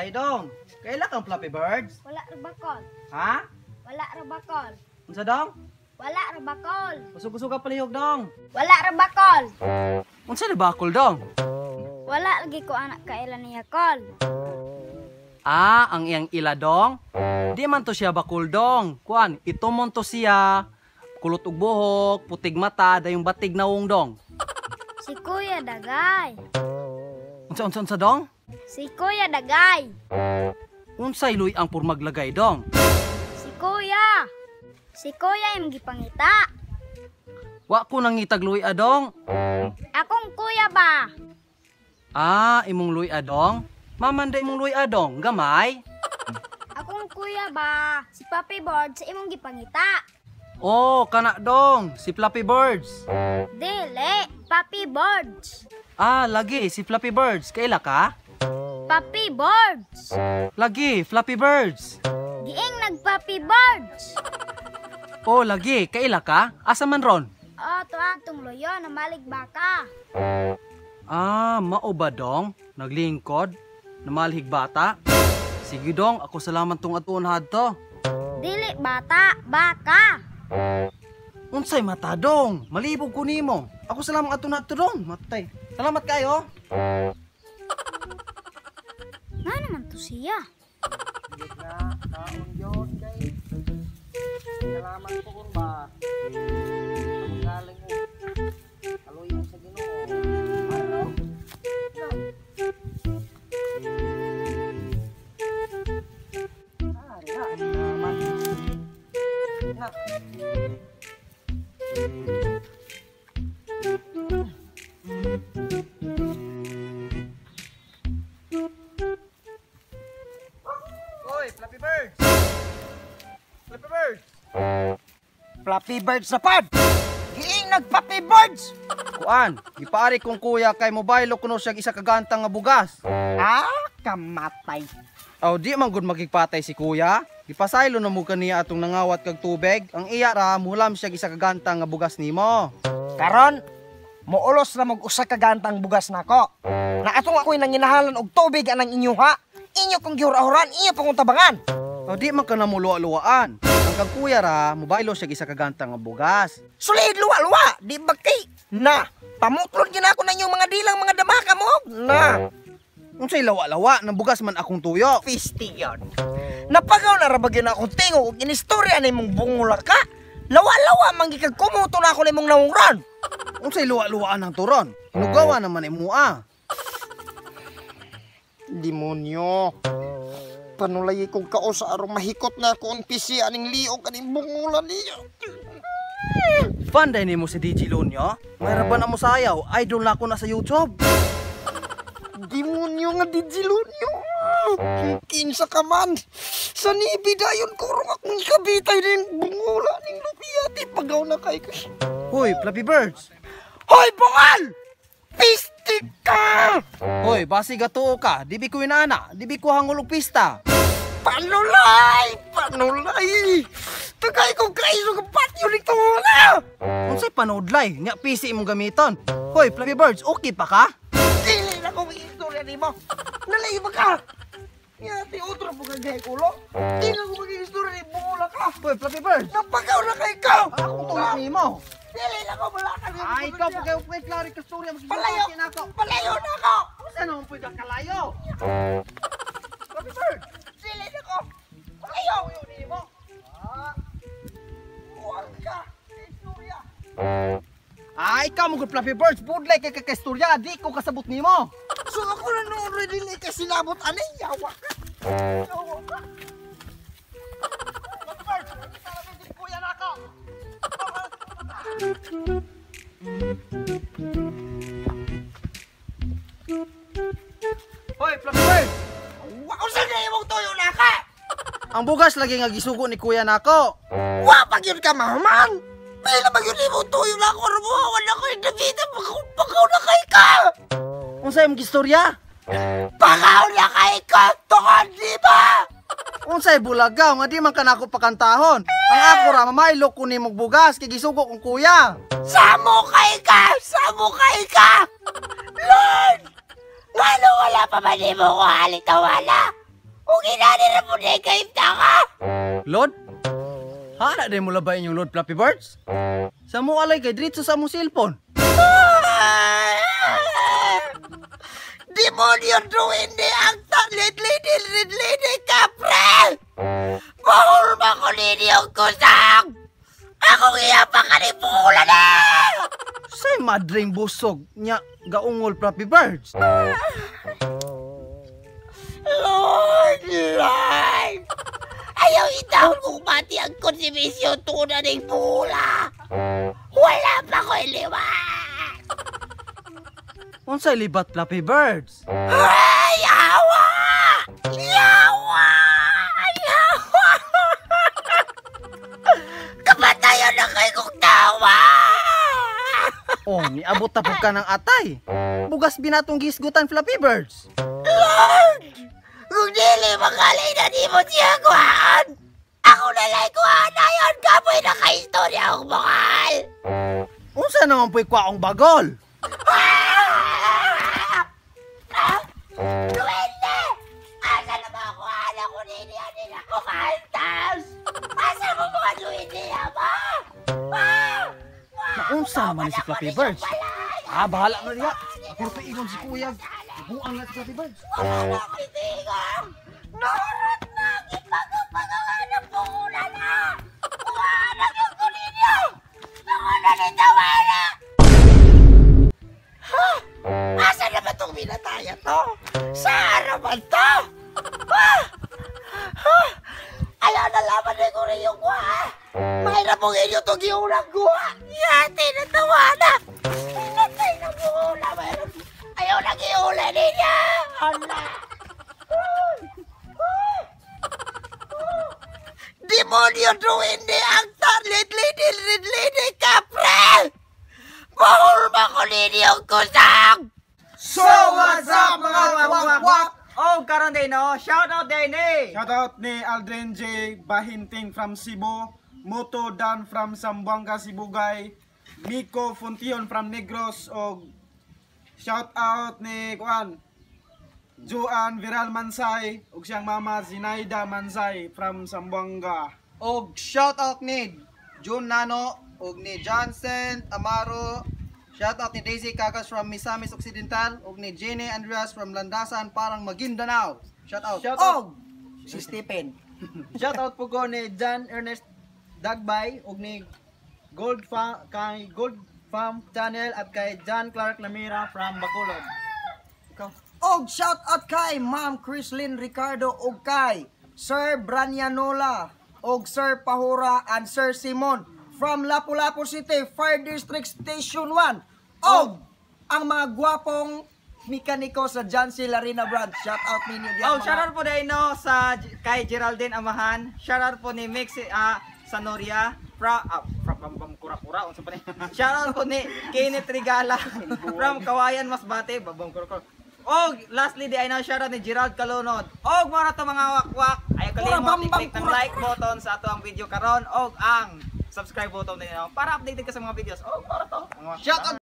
Ay dong, kaila kang Flappy Birds? Wala ra bakol. Ha? Wala ra bakol. Unsa dong? Wala ra bakol. Usog-usog ka palihog dong. Wala ra bakol. Unsa na bakol dong? Wala lagi ko anak kailan niya kol. Ah, ang iyang ila dong? Di man to siya bakul dong. Kuan, ito mon to siya. Kulot ug buhok, putig mata, dayong batig na wong dong. Si Kuya Dagay. Unsa unsa unsa dong? Si Kuya Dagay. Unsay luy ang purmaglagay dong? Si Kuya. Si Kuya yung gipangita. Wa ko nangitag luy adong. Akong kuya ba? Ah, imong luy adong? Mamanda imong luy adong, gamay. Akong kuya ba? Si Papi Board sa imong gipangita. Oh, kana dong, si Flappy Birds. Dili, Papi Boards. Ah, lagi si Flappy Birds. Kaila ka? Papi Boards. Lagi, Flappy Birds. Giing nagpapi Boards. Oh, lagi, kaila ka? Asa man ron? O, tuwang tong loyo na malig baka. Ah, mao ba dong? Naglingkod? Namalhig bata? Sige dong, ako salamat tong atuon hadto. Dili bata, baka. Unsay mata dong? Malibog ko nimo. Ako salamat atuon hadto dong. Matay. Salamat kayo. Nga naman to Flappy Birds na pad! Giing nag-Flappy Birds! Kuan, ipaari kong kuya kay mobile kuno siya isa kagantang nga bugas. Ah, kamatay. Aw di man gud magigpatay si kuya. Ipasaylo na mo kaniya atong nangawat kag tubig. Ang iya ra mulam siya isa kagantang nga bugas nimo. Karon, muulos na mag-usa ka gantang bugas nako. Na atong ako'y nanginahalan og tubig anang inyo ha. Inyo kong gihurahuran, inyo pong tabangan. Aw di man ka na muluwa-luwaan. Ang kag kuya ra mobile siya isa kagantang nga bugas. Sulid luwa-luwa, di ba kay? Na, pamutlod gina ako na inyong mga dilang mga damaka mo. Na, Unsay lawa-lawa nang bugas man akong tuyo. fisti yun. Napagaw na rabagyan akong tingo ug inistorya na imong bungula ka. Lawa-lawa manggikag kumuto na ako na imong nawuran. Unsay luwa-luwaan ang turon. Hinugawa naman imua. Demonyo. Panulay kong kao sa arong mahikot na ako ang pisi aning liog aning bungulan niyo. Panday nimo si DJ Lunyo. Mayra ba na mo sayaw? Idol na ako na sa YouTube. Demonyo nga digilunyo. Kinsa ka man. Sa nibi dayon kurong akong ikabitay din bungulan ning lupiyati pagaw na kay ko. Hoy, Flappy Birds. Hoy, bungal! Pistik ka! Hoy, basi gato ka. Dibi ko inana. Dibi ko hangulog pista. Panulay! Panulay! Tagay ko kaiso ka patyo nito na! Unsay panodlay? Nya PC imong gamiton. Hoy, Flappy Birds, okay pa ka? Dili na ko may istorya ni mo. Nalay ba ka? Nga, ti utro po kagay kulo. Di na ko maging istorya ni bungula ka. Hoy, Flappy Birds. Napagaw na kay ikaw! Ako tulad nimo. Dili na ko malaka ni Ay, ikaw pa kayo pwede klaro ka storya Palayo! Palayo na ako! Saan naman pwede ka kalayo? Ikaw mo good Flappy Birds. Budlay kay kakastorya. Di ko kasabot nimo. So ako na noon rin dili ka sinabot ani yawa ka. Yawa ka. Flappy Birds, kita na din kuya na ako. Hoy, Flappy Birds. Wa ko sa imong tuyo na ka. Ang bugas lagi nga gisugo ni kuya nako. Wa pag yun ka mahamang. Pila pag yun imong tuyo na ako rubuhawan ako yung pagaw pagaw na kay ka. Unsay imong gistorya? Pagaw na kay ka. Tukod di ba? Unsay bulagaw nga di man kanako pakantahon. Ang ako ra mamaylo ko nimong bugas kay gisugo kong kuya. Samo kay ka. Samo kay ka. Lord! Ngano wala pa ba di mo ko halitawala? Kung inani na po na ikaimta ka! Lord? Hana din mo labayin yung Lord Flappy Birds? Sa mo alay kay dritso sa mong cellphone. Demonyo druin ni ang talit lidil lidil kapre! Bahul ba ko ninyo kusang! Ako iya pa kanipula na! Say madring busog nya gaungol Flappy Birds. Lord, Lord! Itaon kong mati ang konsimisyon tuna ng pula! Wala pa ko iliwan! Unsay libat Flappy Birds? Ay, yawa! Yawa! Yawa! Kapatayan na kayo kong tawa! Oh, niabot tapog ka ng atay. Bugas binatong gisgutan Flappy Birds. Lord! Kung dili makalay na di mo siya kuhaan! Ako na lang kuhaan na yun kapoy na kaistorya akong bakal! Unsa naman po'y kwaong bagol? Ah! Ah! Duwende! Asa na ba ako anak ko nini anin ako kaltas? Asa mo mga duwende ba? Ah! Naunsa ni si Flappy Birds? Ah, bahala na diya. Pero pa ingon si Kuya. Buang na si Flappy Birds. Wala na ako itingang! Narot na! Ipagpagawa Ako na nitawala! Ha? Asa na ba itong binataya to? Saan naman to? Ha? Ha? Ayaw na laban na ko rin yung kuha! Mahirap mong inyo itong giunang kuha! Yati na tawana! Pinatay na buhula! Mahirap! Ayaw na giula ninyo! Hala! Demonyo duwende ang talit lidil lidil kapre! Bahul ba ko ninyo kusang? So, what's up mga wakwak? Oh, karon din no. Shout out din eh. Shoutout ni Aldrin J. Bahinting from Cebu, Moto Dan from Zamboanga, Sibugay, Miko Funtion from Negros, o shoutout ni Kuan, Juan Viral Mansay, ug siyang mama Zinaida Mansay from Zamboanga. Og shout out ni Jun Nano og ni Johnson Amaro. Shout out ni Daisy Kakas from Misamis Occidental og ni Jenny Andreas from Landasan parang Maguindanao. Shout out. Shoutout si Stephen. Shoutout po ko ni John Ernest Dagbay ug ni Gold Farm kay Gold Farm Channel at kay John Clark Lamira from Bacolod. Og shout out kay Ma'am Chrislyn Ricardo og kay Sir Branyanola og Sir Pahura and Sir Simon from Lapu-Lapu City Fire District Station 1 og ang mga gwapong mekaniko sa John C. Larina Brand. Shout out ninyo diyan. Oh, mga- shoutout po din no sa kay Geraldine Amahan. Shoutout po ni Mix ah Sanoria fra ah, fra Bambam Kura-Kura unsa pa ni. Shoutout po ni Kenneth Regala from Kawayan Masbate, Bambam Kura-Kura. Og lastly di ay na shoutout ni Gerald Calonod. Og mga to mga wakwak, ay kalimot i-click ng like button sa ato ang video karon og ang subscribe button din no, para updated ka sa mga videos. Og para to. Mga Shout out